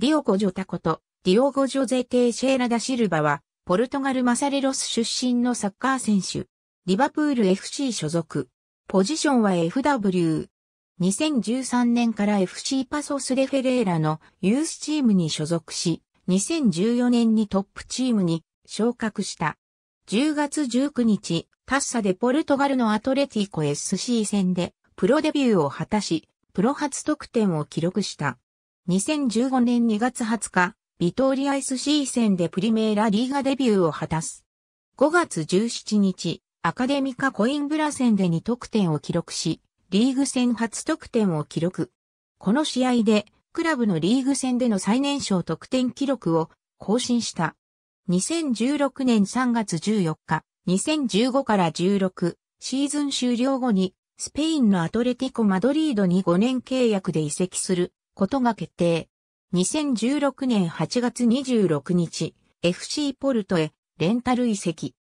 ディオゴ・ジョタこと、ディオゴ・ジョゼ・テーシェーラ・ダ・シルバは、ポルトガル・マサレロス出身のサッカー選手。リバプール FC 所属。ポジションは FW。2013年から FC パソス・デ・フェレーラのユースチームに所属し、2014年にトップチームに昇格した。10月19日、タッサでポルトガルのアトレティコ SC 戦でプロデビューを果たし、プロ初得点を記録した。2015年2月20日、ビトーリア SC 戦でプリメーラリーガデビューを果たす。5月17日、アカデミカコインブラ戦で2得点を記録し、リーグ戦初得点を記録。この試合で、クラブのリーグ戦での最年少得点記録を更新した。2016年3月14日、2015から16シーズン終了後にスペインのアトレティコ・マドリードに5年契約で移籍することが決定。2016年8月26日、FC ポルトへレンタル移籍。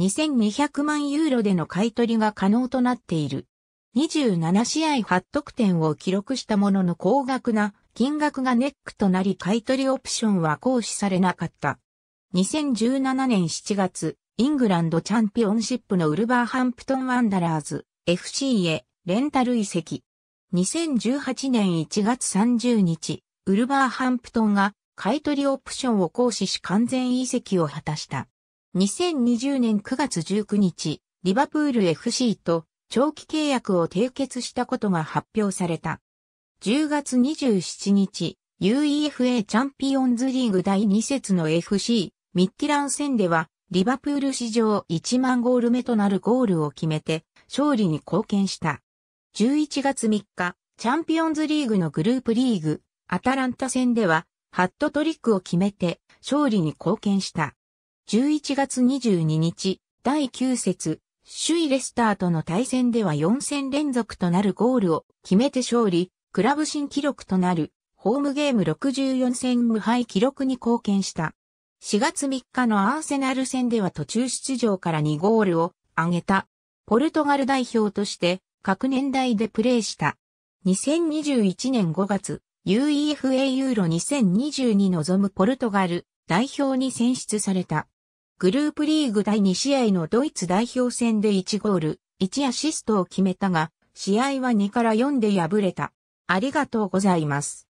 2200万ユーロでの買取が可能となっている。27試合8得点を記録したものの高額な金額がネックとなり買取オプションは行使されなかった。2017年7月、イングランドチャンピオンシップのウルバーハンプトンワンダラーズ FC へレンタル移籍。2018年1月30日、ウルバーハンプトンが買取オプションを行使し完全移籍を果たした。2020年9月19日、リバプール FC と長期契約を締結したことが発表された。10月27日、UEFA チャンピオンズリーグ第2節の FC ミッティラン戦では、リバプール史上1万ゴール目となるゴールを決めて、勝利に貢献した。11月3日、チャンピオンズリーグのグループリーグ、アタランタ戦では、ハットトリックを決めて、勝利に貢献した。11月22日、第9節、首位レスターとの対戦では4戦連続となるゴールを決めて勝利、クラブ新記録となるホームゲーム64戦無敗記録に貢献した。4月3日のアーセナル戦では途中出場から2ゴールを挙げた。ポルトガル代表として各年代でプレーした。2021年5月、UEFA ユーロ2020に臨むポルトガル代表に選出された。グループリーグ第2試合のドイツ代表戦で1ゴール、1アシストを決めたが、試合は2から4で敗れた。ありがとうございます。